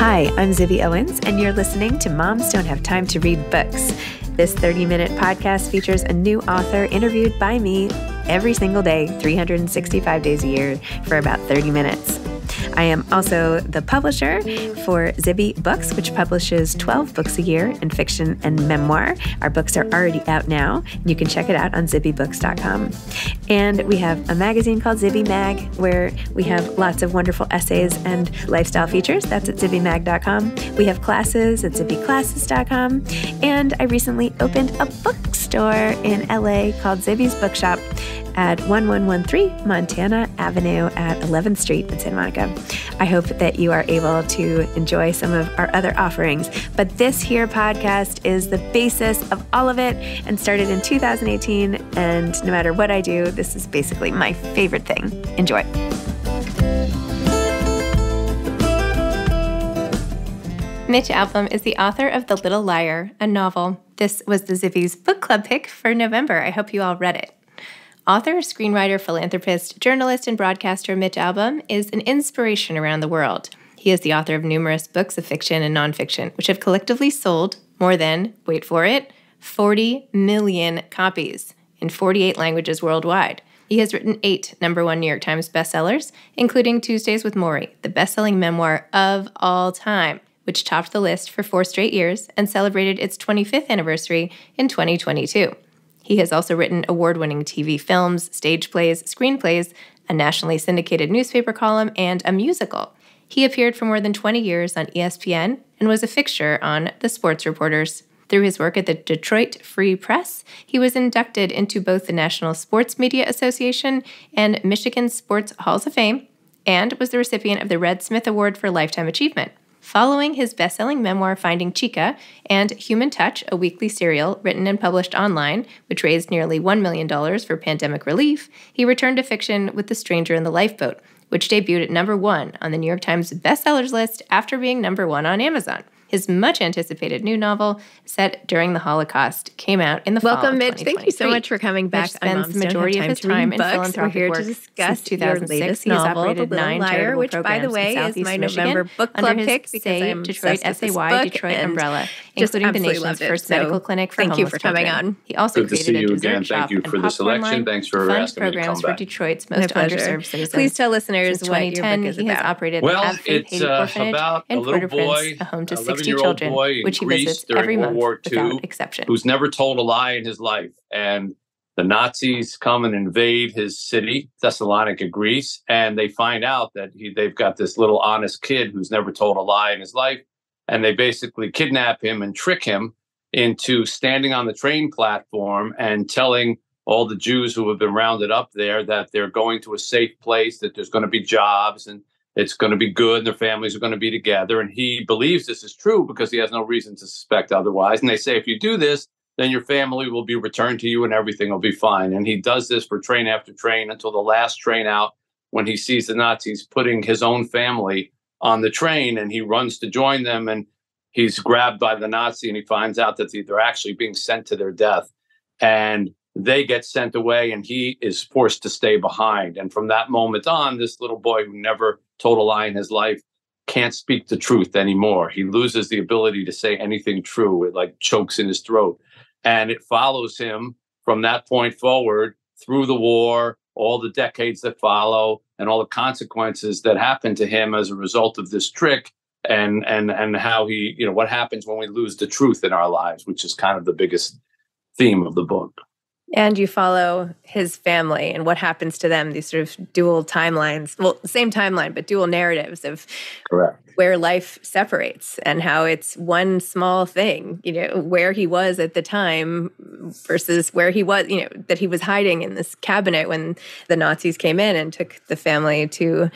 Hi, I'm Zibby Owens, and you're listening to Moms Don't Have Time to Read Books. This 30 minute podcast features a new author interviewed by me every single day, 365 days a year, for about 30 minutes. I am also the publisher for Zibby Books, which publishes 12 books a year in fiction and memoir. Our books are already out now. You can check it out on zibbybooks.com. And we have a magazine called Zibby Mag, where we have lots of wonderful essays and lifestyle features. That's at zibbymag.com. We have classes at zibbyclasses.com. And I recently opened a bookstore in LA called Zibby's Bookshop at 1113 Montana Avenue at 11th Street in Santa Monica. I hope that you are able to enjoy some of our other offerings. But this here podcast is the basis of all of it and started in 2018. And no matter what I do, this is basically my favorite thing. Enjoy. Mitch Albom is the author of The Little Liar, a novel. This was the Zibby's book club pick for November. I hope you all read it. Author, screenwriter, philanthropist, journalist, and broadcaster Mitch Albom is an inspiration around the world. He is the author of numerous books of fiction and nonfiction, which have collectively sold more than, wait for it, 40 million copies in 48 languages worldwide. He has written eight number one New York Times bestsellers, including Tuesdays with Morrie, the best selling memoir of all time, which topped the list for four straight years and celebrated its 25th anniversary in 2022. He has also written award winning TV films, stage plays, screenplays, a nationally syndicated newspaper column, and a musical. He appeared for more than 20 years on ESPN and was a fixture on The Sports Reporters. Through his work at the Detroit Free Press, he was inducted into both the National Sports Media Association and Michigan Sports Halls of Fame, and was the recipient of the Red Smith Award for Lifetime Achievement. Following his best selling memoir Finding Chika and Human Touch, a weekly serial written and published online, which raised nearly $1 million for pandemic relief, he returned to fiction with The Stranger in the Lifeboat, which debuted at number one on the New York Times bestsellers list after being number one on Amazon. His much anticipated new novel, set during the Holocaust, came out in the Welcome, fall. Welcome, Mitch. Thank you so much for coming back. Mitch spends the majority of his time in books. philanthropic We're here to discuss Since 2006, your latest he has novel, The Little nine Liar, which, by the way, is my Michigan November book under club pick because Say I'm Detroit SAY book Detroit umbrella, including the nation's loved it. first So medical clinic for thank you homeless for coming children. on. He also Good to see created a you dessert again. shop Thank you and for the popcorn selection. line Thanks for fund asking me to programs come for back. Detroit's My most pleasure. underserved citizens. Please tell listeners Since what your 2010, book is he has operated Well, the Have it's Haiti uh, Orphanage about a in little Port-au-Prince, boy, a home to 60 children, boy in which he Greece visits during every World month War without exception. who's never told a lie in his life. And the Nazis come and invade his city, Thessalonica, Greece, and they find out that he, they've got this little honest kid who's never told a lie in his life. And they basically kidnap him and trick him into standing on the train platform and telling all the Jews who have been rounded up there that they're going to a safe place, that there's going to be jobs and it's going to be good and their families are going to be together. And he believes this is true because he has no reason to suspect otherwise. And they say, if you do this, then your family will be returned to you and everything will be fine. And he does this for train after train until the last train out when he sees the Nazis putting his own family on the train and he runs to join them and he's grabbed by the Nazi and he finds out that they're actually being sent to their death. And they get sent away and he is forced to stay behind. And from that moment on, this little boy who never told a lie in his life can't speak the truth anymore. He loses the ability to say anything true. It like chokes in his throat. And it follows him from that point forward through the war, all the decades that follow, and all the consequences that happen to him as a result of this trick. And and and how he, you know, what happens when we lose the truth in our lives, which is kind of the biggest theme of the book. And you follow his family and what happens to them, these sort of dual timelines. Well, same timeline, but dual narratives of Correct. Where life separates and how it's one small thing, you know, where he was at the time versus where he was, you know, that he was hiding in this cabinet when the Nazis came in and took the family to,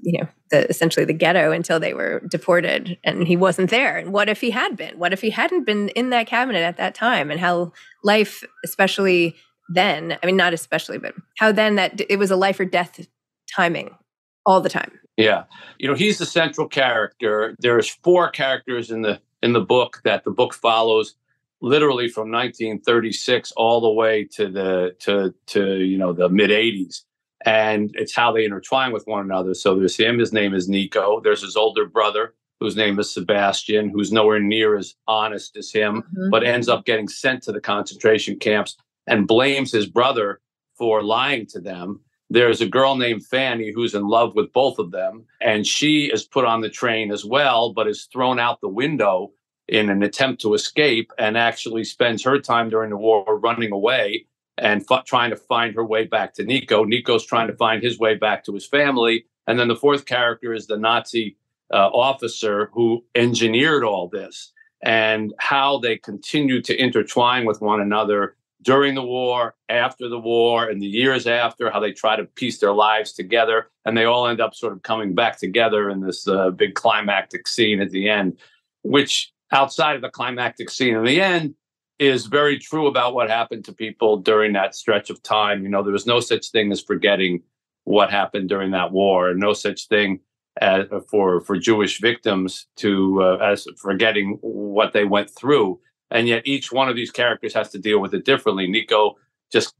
you know, the, essentially the ghetto until they were deported and he wasn't there. And what if he had been? What if he hadn't been in that cabinet at that time? And how life, especially then, I mean, not especially, but how then that it was a life or death timing all the time. Yeah. You know, he's the central character. There's four characters in the in the book that the book follows literally from 1936 all the way to the to to you know the mid 80s and it's how they intertwine with one another so there's him his name is nico there's his older brother whose name is Sebastian, who's nowhere near as honest as him, mm-hmm. but ends up getting sent to the concentration camps and blames his brother for lying to them. There's a girl named Fanny who's in love with both of them, and she is put on the train as well, but is thrown out the window in an attempt to escape and actually spends her time during the war running away and f- trying to find her way back to Nico. Nico's trying to find his way back to his family. And then the fourth character is the Nazi uh, officer who engineered all this and how they continue to intertwine with one another during the war, after the war, and the years after, how they try to piece their lives together. And they all end up sort of coming back together in this uh, big climactic scene at the end, which outside of the climactic scene in the end is very true about what happened to people during that stretch of time. You know, there was no such thing as forgetting what happened during that war, and no such thing as, for for Jewish victims to uh, as forgetting what they went through. And yet, each one of these characters has to deal with it differently. Nico just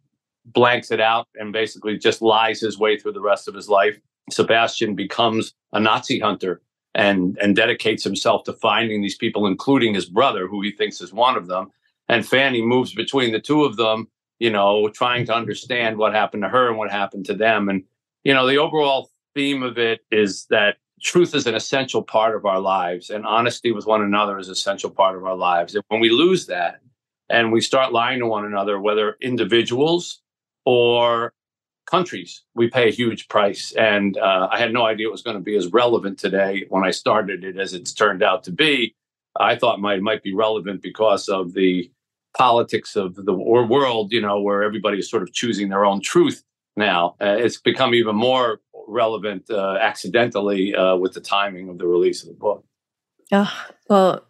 blanks it out and basically just lies his way through the rest of his life. Sebastian becomes a Nazi hunter and and dedicates himself to finding these people, including his brother, who he thinks is one of them. And Fanny moves between the two of them, you know, trying to understand what happened to her and what happened to them. And you know, the overall theme of it is that truth is an essential part of our lives and honesty with one another is an essential part of our lives. And when we lose that and we start lying to one another, whether individuals or countries, we pay a huge price. And uh, I had no idea it was going to be as relevant today when I started it as it's turned out to be. I thought might might be relevant because of the politics of the world, you know, where everybody is sort of choosing their own truth now. Uh, it's become even more relevant uh, accidentally uh, with the timing of the release of the book. Oh, well,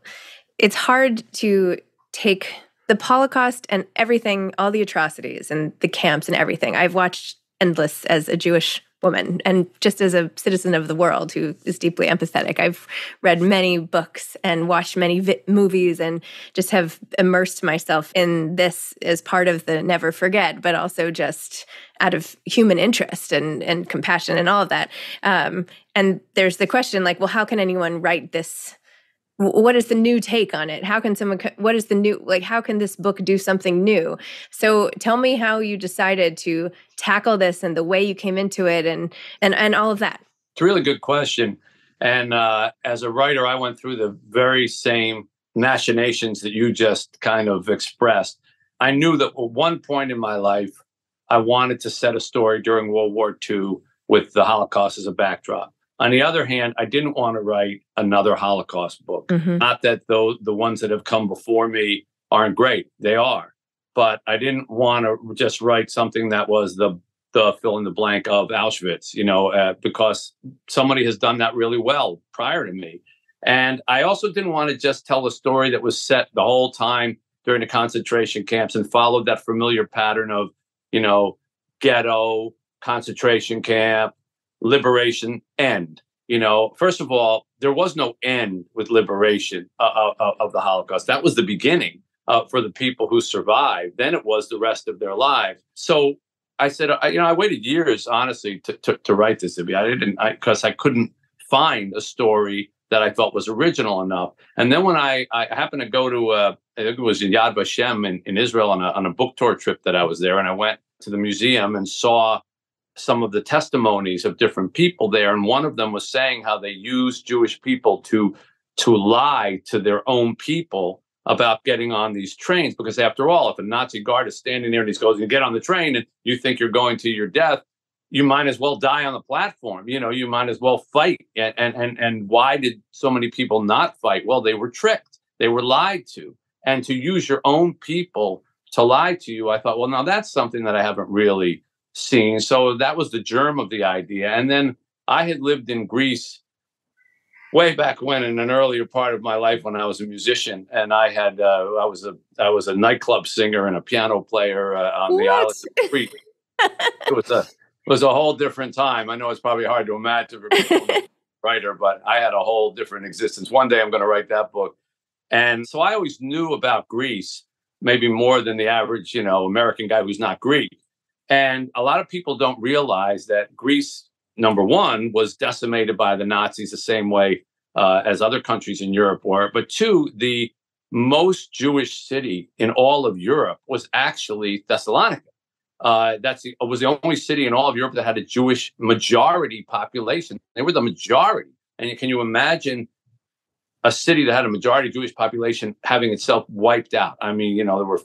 it's hard to take the Holocaust and everything, all the atrocities and the camps and everything. I've watched endless as a Jewish woman and just as a citizen of the world who is deeply empathetic. I've read many books and watched many vi- movies and just have immersed myself in this as part of the never forget but also just out of human interest and, and compassion and all of that. Um, and there's the question like well how can anyone write this what is the new take on it? How can someone what is the new like how can this book do something new? So tell me how you decided to tackle this and the way you came into it and and and all of that. It's a really good question. And uh, as a writer i went through the very same machinations that you just kind of expressed. I knew that at one point in my life i wanted to set a story during world war ii with the holocaust as a backdrop on the other hand, I didn't want to write another Holocaust book. Mm-hmm. Not that those the ones that have come before me aren't great; they are. But I didn't want to just write something that was the the fill in the blank of Auschwitz, you know, uh, because somebody has done that really well prior to me. And I also didn't want to just tell a story that was set the whole time during the concentration camps and followed that familiar pattern of, you know, ghetto, concentration camp, liberation end. You know, first of all, there was no end with liberation uh, uh, of the Holocaust. That was the beginning uh, for the people who survived. Then it was the rest of their lives. So I said, I, you know, I waited years, honestly, to, to, to write this. I didn't, because I, I, couldn't find a story that I felt was original enough. And then when I, I happened to go to, uh, I think it was in Yad Vashem in, in Israel on a, on a book tour trip that I was there, and I went to the museum and saw some of the testimonies of different people there, and one of them was saying how they use Jewish people to to lie to their own people about getting on these trains. Because after all, if a Nazi guard is standing there and he goes, "You get on the train," and you think you're going to your death, you might as well die on the platform. You know, you might as well fight. And and, and why did so many people not fight? Well, they were tricked. They were lied to. And to use your own people to lie to you, I thought, well, now that's something that I haven't really scene. So that was the germ of the idea. And then I had lived in Greece way back when in an earlier part of my life when I was a musician and I had uh, I was a I was a nightclub singer and a piano player uh, on what? the island of Crete. it was a it was a whole different time. I know it's probably hard to imagine for people writer, but I had a whole different existence. One day I'm going to write that book. And so I always knew about Greece, maybe more than the average, you know, American guy who's not Greek. And a lot of people don't realize that Greece, number one, was decimated by the Nazis the same way uh, as other countries in Europe were. But two, the most Jewish city in all of Europe was actually Thessalonica. Uh, that's the, was the only city in all of Europe that had a Jewish majority population. They were the majority. And can you imagine a city that had a majority Jewish population having itself wiped out? I mean, you know, there were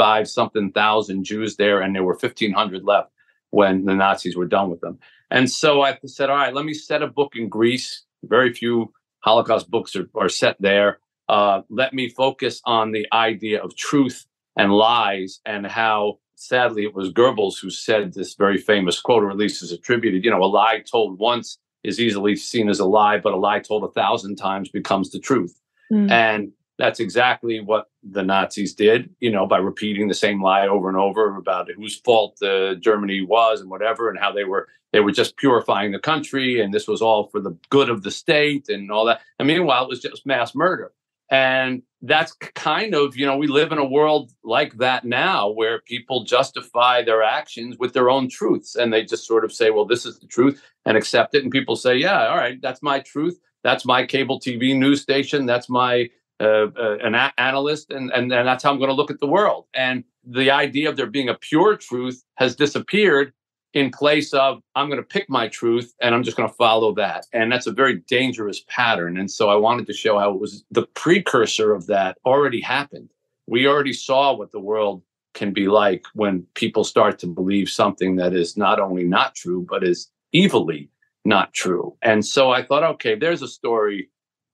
55 something thousand Jews there, and there were 1,500 left when the Nazis were done with them. And so I said, all right, let me set a book in Greece. Very few Holocaust books are, are set there. Uh, let me focus on the idea of truth and lies and how sadly, it was Goebbels who said this very famous quote, or at least is attributed, you know, a lie told once is easily seen as a lie, but a lie told a thousand times becomes the truth. Mm. And that's exactly what the Nazis did, you know, by repeating the same lie over and over about whose fault uh, Germany was and whatever, and how they were they were just purifying the country, and this was all for the good of the state and all that. And meanwhile, it was just mass murder. And that's kind of, you know, we live in a world like that now where people justify their actions with their own truths. And they just sort of say, well, this is the truth and accept it. And people say, yeah, all right, that's my truth. That's my cable TV news station. That's my uh, uh, an a- analyst. And, and, and that's how I'm going to look at the world. And the idea of there being a pure truth has disappeared in place of I'm going to pick my truth and I'm just going to follow that. And that's a very dangerous pattern. And so I wanted to show how it was the precursor of that already happened. We already saw what the world can be like when people start to believe something that is not only not true, but is evilly not true. And so I thought, okay, there's a story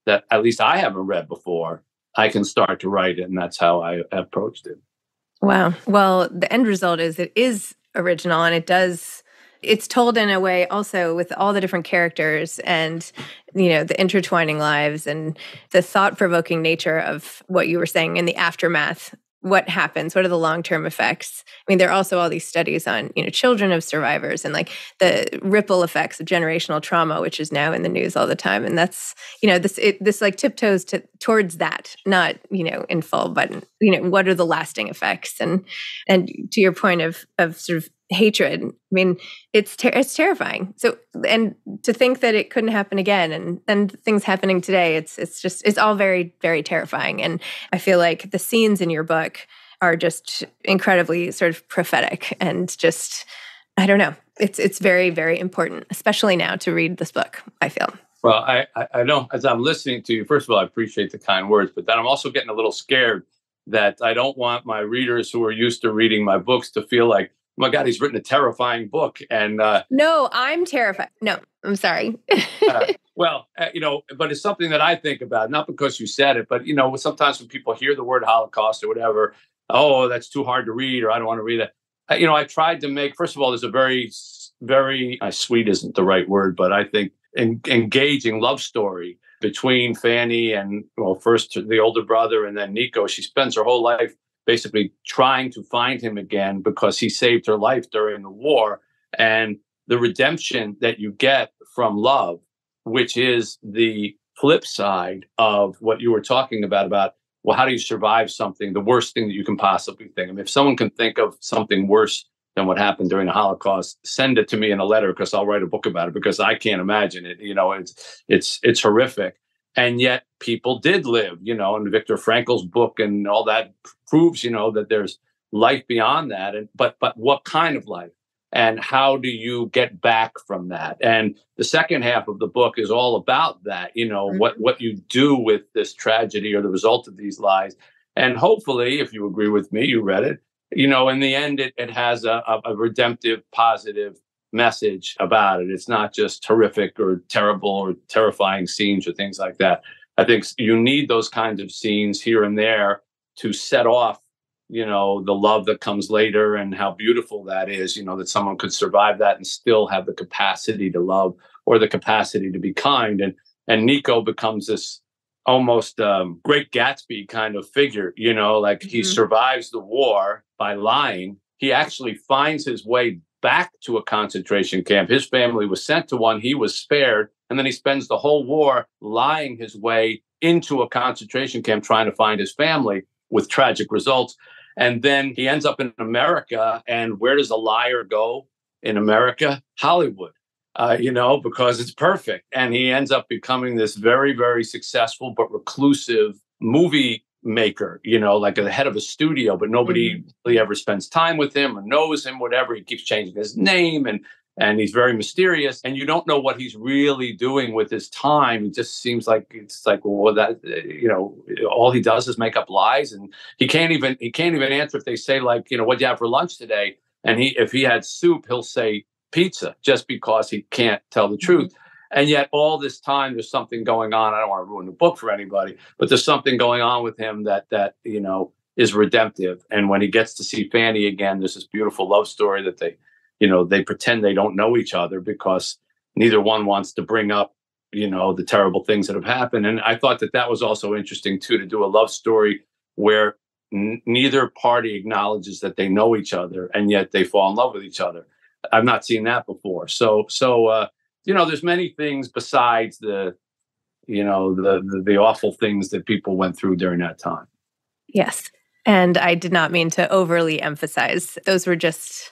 that at least I haven't read before. I can start to write it. And that's how I approached it. Wow. Well, the end result is it is original and it does it's told in a way also with all the different characters and you know the intertwining lives and the thought-provoking nature of what you were saying in the aftermath what happens what are the long-term effects? I mean there are also all these studies on you know children of survivors and like the ripple effects of generational trauma which is now in the news all the time. And that's you know this it, this like tiptoes to towards that not you know in full but you know what are the lasting effects? And and to your point of of sort of hatred. I mean, it's ter- it's terrifying. So, and to think that it couldn't happen again, and and things happening today, it's it's just it's all very very terrifying. And I feel like the scenes in your book are just incredibly sort of prophetic and just I don't know. It's it's very very important, especially now to read this book. I feel. Well, I, I, know as I'm listening to you, first of all, I appreciate the kind words, but then I'm also getting a little scared that I don't want my readers who are used to reading my books to feel like my God, he's written a terrifying book. And uh, no, I'm terrified. No, I'm sorry. uh, well, uh, you know, but it's something that I think about, not because you said it, but you know, sometimes when people hear the word Holocaust or whatever, oh, that's too hard to read, or I don't want to read that. Uh, you know, I tried to make. First of all, there's a very, very uh, sweet isn't the right word, but I think en- engaging love story between Fanny and well, first the older brother and then Nico. She spends her whole life basically trying to find him again because he saved her life during the war. And the redemption that you get from love, which is the flip side of what you were talking about, about, well, how do you survive something, the worst thing that you can possibly think? Mean, if someone can think of something worse than what happened during the Holocaust, send it to me in a letter because I'll write a book about it because I can't imagine it. You know, it's it's it's horrific and yet people did live you know and Viktor Frankl's book and all that proves you know that there's life beyond that. And but but what kind of life? And how do you get back from that? And the second half of the book is all about that you know mm-hmm. what what you do with this tragedy or the result of these lies. And hopefully if you agree with me you read it you know in the end it, it has a, a redemptive positive message about it. It's not just horrific or terrible or terrifying scenes or things like that. I think you need those kinds of scenes here and there to set off, you know, the love that comes later and how beautiful that is, you know, that someone could survive that and still have the capacity to love or the capacity to be kind. And and Nico becomes this almost um, great Gatsby kind of figure, you know, like mm-hmm. he survives the war by lying. He actually finds his way back to a concentration camp. His family was sent to one, he was spared, and then he spends the whole war lying his way into a concentration camp trying to find his family with tragic results. And then he ends up in America. And where does a liar go in America? Hollywood. uh, you know, because it's perfect. And he ends up becoming this very, very successful but reclusive movie maker, you know, like the head of a studio, but nobody mm-hmm. really ever spends time with him or knows him, whatever. He keeps changing his name and and he's very mysterious and you don't know what he's really doing with his time it just seems like it's like well that you know all he does is make up lies and he can't even he can't even answer if they say like you know what do you have for lunch today and he if he had soup he'll say pizza just because he can't tell the mm-hmm. And yet, all this time, there's something going on. I don't want to ruin the book for anybody, but there's something going on with him that that you know is redemptive. And when he gets to see Fanny again, there's this beautiful love story that they, you know, they pretend they don't know each other because neither one wants to bring up, you know, the terrible things that have happened. And I thought that that was also interesting too to do a love story where n- neither party acknowledges that they know each other, and yet they fall in love with each other. I've not seen that before. So so uh, you know, there's many things besides the you know the, the the awful things that people went through during that time. Yes. And I did not mean to overly emphasize. Those were just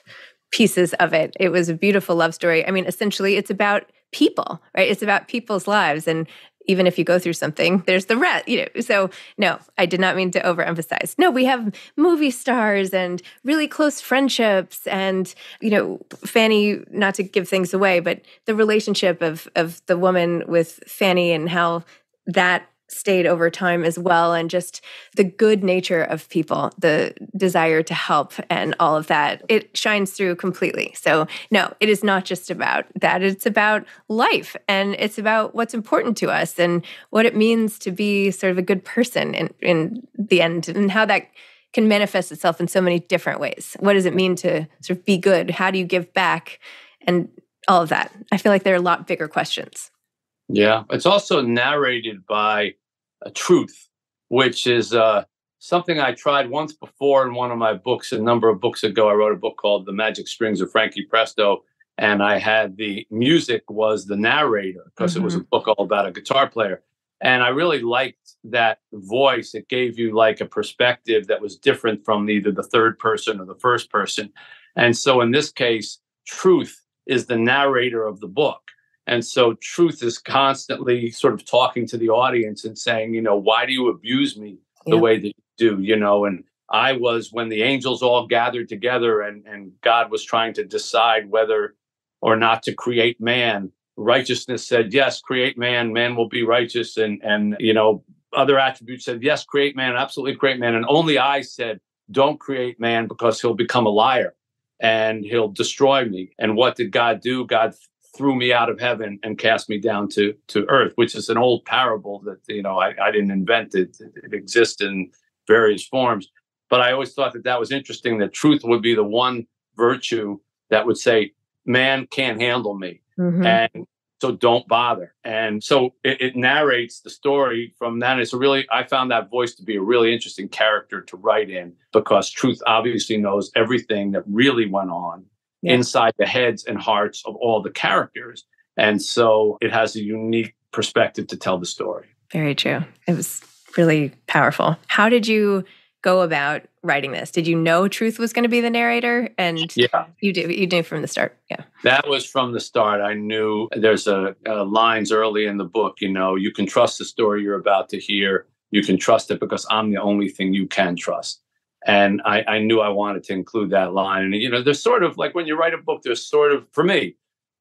pieces of it. It was a beautiful love story. I mean, essentially, it's about people, right? It's about people's lives. And even if you go through something, there's the rest, you know. So, no, I did not mean to overemphasize. No, we have movie stars and really close friendships and, you know, Fanny, not to give things away, but the relationship of of the woman with Fanny and how that stayed over time as well and just the good nature of people the desire to help and all of that it shines through completely. So no it is not just about that. It's about life and it's about what's important to us and what it means to be sort of a good person in, in the end and how that can manifest itself in so many different ways. What does it mean to sort of be good? How do you give back? And all of that. I feel like there are a lot bigger questions yeah, it's also narrated by a truth, which is uh, something I tried once before in one of my books. A number of books ago, I wrote a book called "The Magic Strings of Frankie Presto," and I had the music was the narrator because mm-hmm. it was a mm-hmm. book all about a guitar player. And I really liked that voice. It gave you like a perspective that was different from either the third person or the first person. And so in this case, truth is the narrator of the book. And so truth is constantly sort of talking to the audience and saying, you know, why do you abuse me the yeah. way that you do, you know? And I was when the angels all gathered together and, and God was trying to decide whether or not to create man. Righteousness said, yes, create man, man will be righteous. And, and you know, other attributes said, yes, create man, absolutely create man. And only I said, don't create man because he'll become a liar and he'll destroy me. And what did God do? God threw me out of heaven and cast me down to to earth, which is an old parable that you know I, I didn't invent it. It exists in various forms, but I always thought that that was interesting. That truth would be the one virtue that would say, "Man can't handle me," mm-hmm. and so don't bother. And so it, it, narrates the story from that. It's a really I found that voice to be a really interesting character to write in because truth obviously knows everything that really went on yeah. inside the heads and hearts of all the characters. And so it has a unique perspective to tell the story. Very true. It was really powerful. How did you go about writing this? Did you know Truth was going to be the narrator? And yeah, you did. You knew from the start. Yeah, that was from the start. I knew there's a, a lines early in the book. You know, you can trust the story you're about to hear. You can trust it because I'm the only thing you can trust and I, I, knew I wanted to include that line. And you know, there's sort of like when you write a book, there's sort of for me,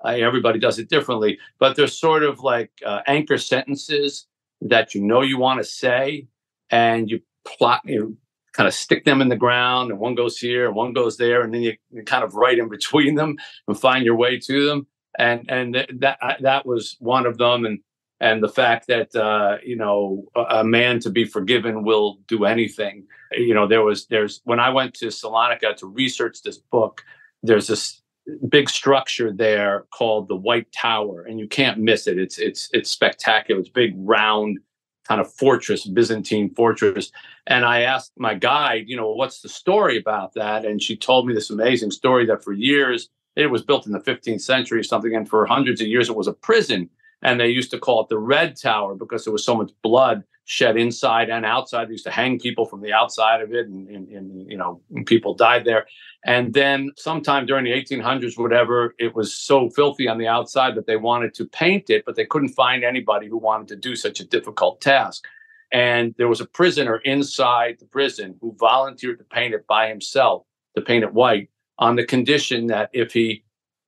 I, everybody does it differently, but there's sort of like uh, anchor sentences that you know you want to say, and you plot, you kind of stick them in the ground, and one goes here, and one goes there, and then you, you kind of write in between them and find your way to them. And and th- that that was one of them, and and the fact that uh, you know a, man to be forgiven will do anything. You know there was there's when i went to salonika to research this book there's this big structure there called the white tower and you can't miss it. It's it's it's spectacular. It's big round kind of fortress byzantine fortress. And i asked my guide you know what's the story about that? And she told me this amazing story that for years it was built in the 15th century or something and for hundreds of years it was a prison and they used to call it the red tower because there was so much blood shed inside and outside. They used to hang people from the outside of it, and, and, and you know, people died there. And then sometime during the 1800s, whatever, it was so filthy on the outside that they wanted to paint it, but they couldn't find anybody who wanted to do such a difficult task. And there was a prisoner inside the prison who volunteered to paint it by himself, to paint it white, on the condition that if he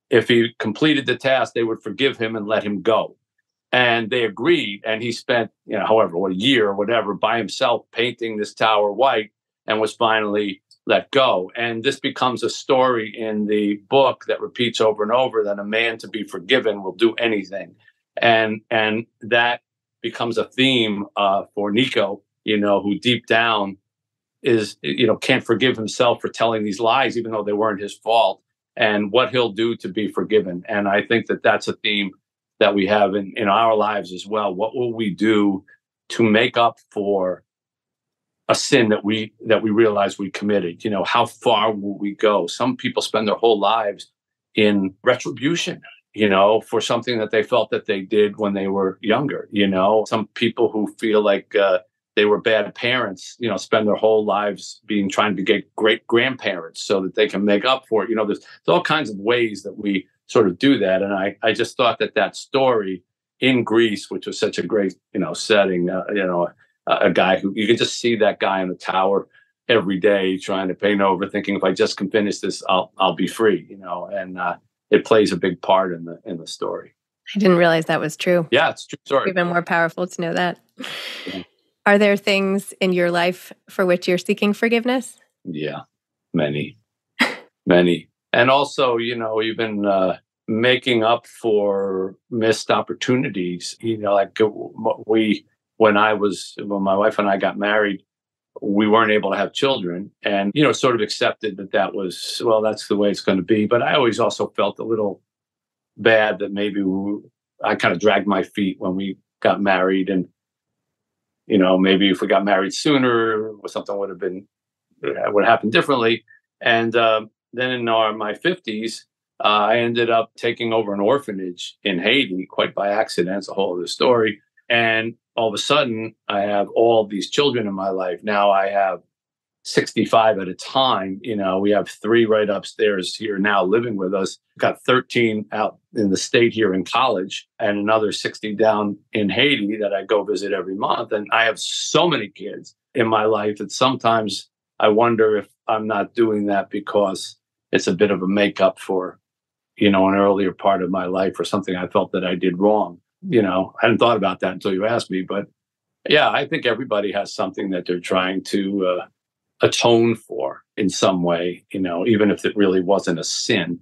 if he completed the task, they would forgive him and let him go. And they agreed. And he spent, you know, however, a year or whatever by himself painting this tower white and was finally let go. And this becomes a story in the book that repeats over and over that a man to be forgiven will do anything. And and that becomes a theme uh, for Nico, you know, who deep down is, you know, can't forgive himself for telling these lies, even though they weren't his fault, and what he'll do to be forgiven. And I think that that's a theme that we have in, in our lives as well. What will we do to make up for a sin that we that we realize we committed? You know, how far will we go? Some people spend their whole lives in retribution you know, for something that they felt that they did when they were younger. You know, some people who feel like uh, they were bad parents, you know, spend their whole lives being trying to get great grandparents so that they can make up for it. You know, there's, there's all kinds of ways that we sort of do that. And I, I just thought that that story in Greece, which was such a great, you know, setting, uh, you know, a, a guy who you can just see that guy in the tower every day trying to paint over, thinking if I just can finish this, I'll I'll be free, you know. And uh, it plays a big part in the in the story. I didn't realize that was true. Yeah, it's true story. Even more powerful to know that. Yeah. Are there things in your life for which you're seeking forgiveness? Yeah, many, many, and also, you know, even uh, making up for missed opportunities. You know, like uh, we, when I was, when my wife and I got married, we weren't able to have children and you know sort of accepted that that was well that's the way it's going to be but i always also felt a little bad that maybe we, i kind of dragged my feet when we got married and you know maybe if we got married sooner something would have been would happen differently and uh, then in our, my 50s uh, i ended up taking over an orphanage in haiti quite by accident it's a whole other story and all of a sudden, I have all these children in my life. Now I have 65 at a time. You know, we have three right upstairs here now living with us. Got 13 out in the state here in college, and another 60 down in Haiti that I go visit every month. And I have so many kids in my life that sometimes I wonder if I'm not doing that because it's a bit of a makeup for, you know, an earlier part of my life or something I felt that I did wrong you know, I hadn't thought about that until you asked me. But yeah, I think everybody has something that they're trying to uh, atone for in some way, you know, even if it really wasn't a sin.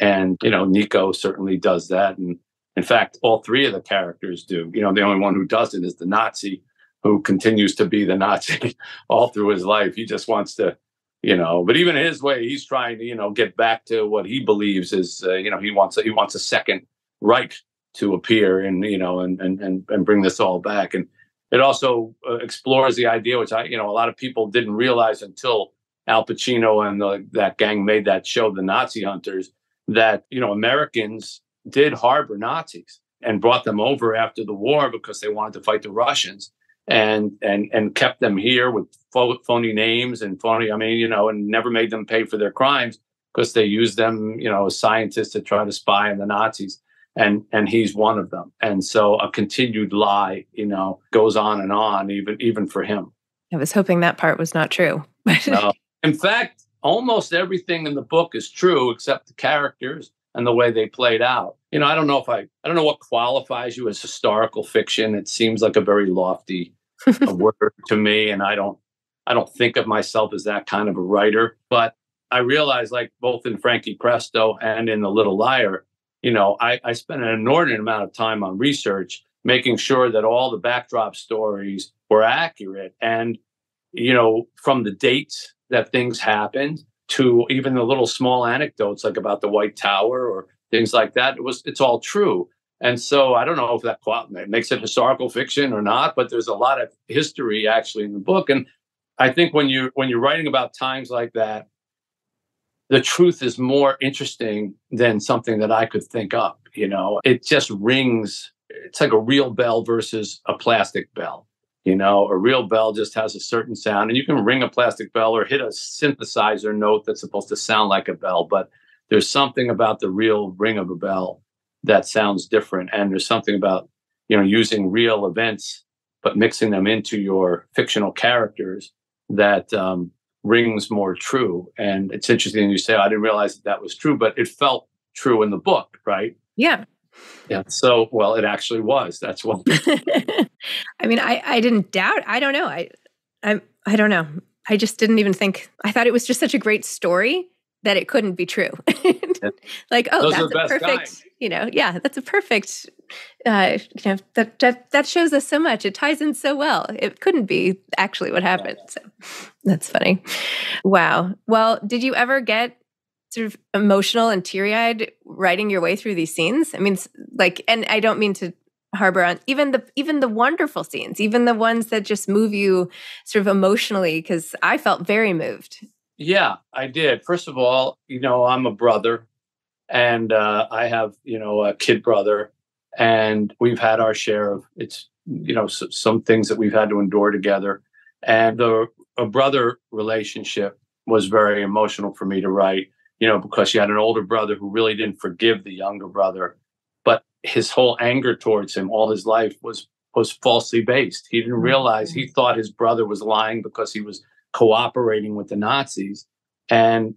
And, you know, Nico certainly does that. And in fact, all three of the characters do. You know, the only one who doesn't is the Nazi who continues to be the Nazi all through his life. He just wants to, you know, but even his way, he's trying to, you know, get back to what he believes is, uh, you know, he wants a, he wants a second right to appear and you know and and and, and bring this all back. And it also uh, explores the idea which i you know a lot of people didn't realize until al pacino and the, that gang made that show the nazi hunters that you know americans did harbor nazis and brought them over after the war because they wanted to fight the russians and and and kept them here with phony names and phony i mean you know and never made them pay for their crimes because they used them you know as scientists to try to spy on the nazis. And and he's one of them. And so a continued lie you know goes on and on even even for him. I was hoping that part was not true no. in fact almost everything in the book is true except the characters and the way they played out you know i don't know if i i don't know what qualifies you as historical fiction it seems like a very lofty word to me and i don't i don't think of myself as that kind of a writer but i realize like both in frankie presto and in the little liar you know, I, I spent an inordinate amount of time on research, making sure that all the backdrop stories were accurate. And, you know, from the dates that things happened to even the little small anecdotes like about the White Tower or things like that, it was it's all true. And so I don't know if that makes it historical fiction or not, but there's a lot of history actually in the book. And I think when you when you're writing about times like that, the truth is more interesting than something that I could think up. You know, it just rings. It's like a real bell versus a plastic bell. You know, a real bell just has a certain sound, and you can ring a plastic bell or hit a synthesizer note that's supposed to sound like a bell, but there's something about the real ring of a bell that sounds different. And there's something about, you know, using real events, but mixing them into your fictional characters that um, rings more true. And it's interesting you say, I didn't realize that that was true, but it felt true in the book, right? Yeah. Yeah. So, well, it actually was. That's what. I mean, I, I didn't doubt. I don't know. I, I, I don't know. I just didn't even think. I thought it was just such a great story that it couldn't be true. like, oh, Those that's a perfect. You know, yeah, that's a perfect. Uh, you know, that, that that shows us so much. It ties in so well. It couldn't be actually what happened. So that's funny. Wow. Well, did you ever get sort of emotional and teary eyed writing your way through these scenes? I mean, like, and I don't mean to harbor on even the even the wonderful scenes, even the ones that just move you sort of emotionally, because I felt very moved. Yeah, I did. First of all, you know, I'm a brother, and uh, I have you know a kid brother, and we've had our share of it's you know s- some things that we've had to endure together, and the a brother relationship was very emotional for me to write you know, because she had an older brother who really didn't forgive the younger brother. But his whole anger towards him all his life was was falsely based. He didn't realize he Mm-hmm. thought his brother was lying because he was cooperating with the Nazis, and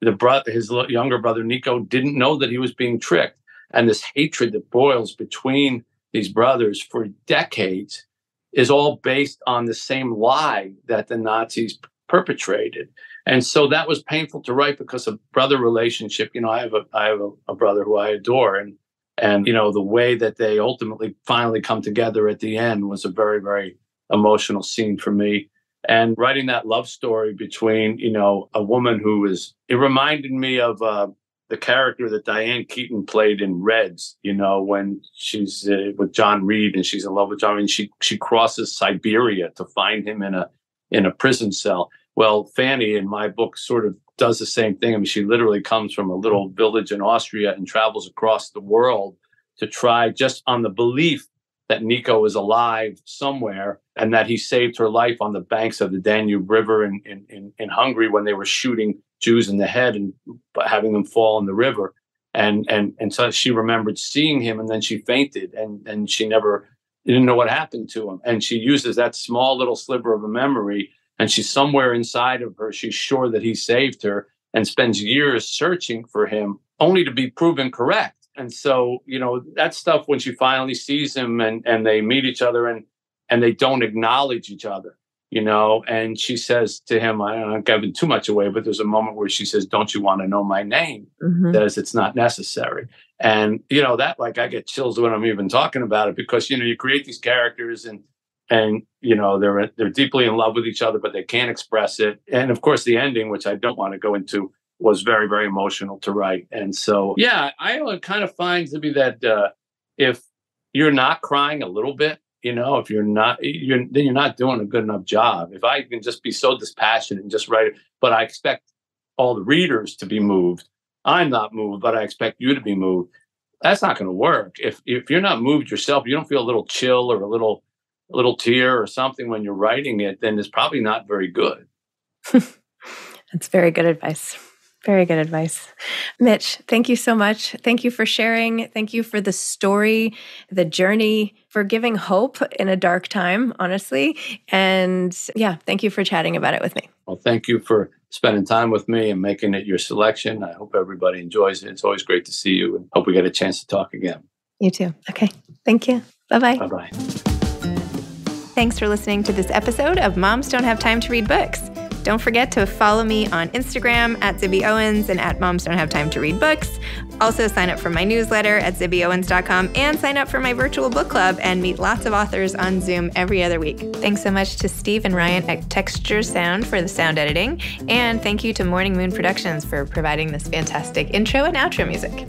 the brother, his younger brother Nico, didn't know that he was being tricked. And this hatred that boils between these brothers for decades is all based on the same lie that the Nazis perpetrated. And so that was painful to write because a brother relationship, you know, I have a I have a, a brother who I adore and and you know the way that they ultimately finally come together at the end was a very very emotional scene for me and writing that love story between you know a woman who was it reminded me of uh, the character that Diane Keaton played in Reds you know when she's uh, with John Reed and she's in love with John Reed she she crosses Siberia to find him in a in a prison cell. Well Fanny in my book sort of does the same thing. I mean she literally comes from a little village in Austria and travels across the world to try just on the belief that Nico is alive somewhere and that he saved her life on the banks of the Danube River in, in, in, in Hungary when they were shooting Jews in the head and having them fall in the river. And, and, and so she remembered seeing him and then she fainted and, and she never didn't know what happened to him. And she uses that small little sliver of a memory and she's somewhere inside of her. She's sure that he saved her and spends years searching for him only to be proven correct and so you know that stuff when she finally sees him and and they meet each other and and they don't acknowledge each other you know and she says to him i don't know i'm giving too much away but there's a moment where she says don't you want to know my name? Mhm. says it's not necessary. And you know that like i get chills when i'm even talking about it because you know you create these characters and and you know they're they're deeply in love with each other but they can't express it. And of course the ending which i don't want to go into was very very emotional to write. And so yeah i would kind of find to be that uh, if you're not crying a little bit you know if you're not you're then you're not doing a good enough job. If i can just be so dispassionate and just write it but i expect all the readers to be moved i'm not moved but i expect you to be moved that's not going to work. If if you're not moved yourself you don't feel a little chill or a little a little tear or something when you're writing it then it's probably not very good. That's very good advice. Very good advice. Mitch, thank you so much. Thank you for sharing. Thank you for the story, the journey, for giving hope in a dark time, honestly. And yeah, thank you for chatting about it with me. Well, thank you for spending time with me and making it your selection. I hope everybody enjoys it. It's always great to see you and hope we get a chance to talk again. You too. Okay. Thank you. Bye bye. Bye bye. Thanks for listening to this episode of Moms Don't Have Time to Read Books. Don't forget to follow me on Instagram at Zibby Owens and at Moms Don't Have Time to Read Books. Also, sign up for my newsletter at zibbyowens.com and sign up for my virtual book club and meet lots of authors on Zoom every other week. Thanks so much to Steve and Ryan at Texture Sound for the sound editing. And thank you to Morning Moon Productions for providing this fantastic intro and outro music.